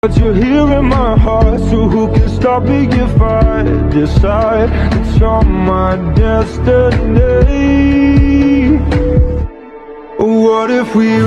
But you're here in my heart, so who can stop me if I decide it's on my destiny? What if we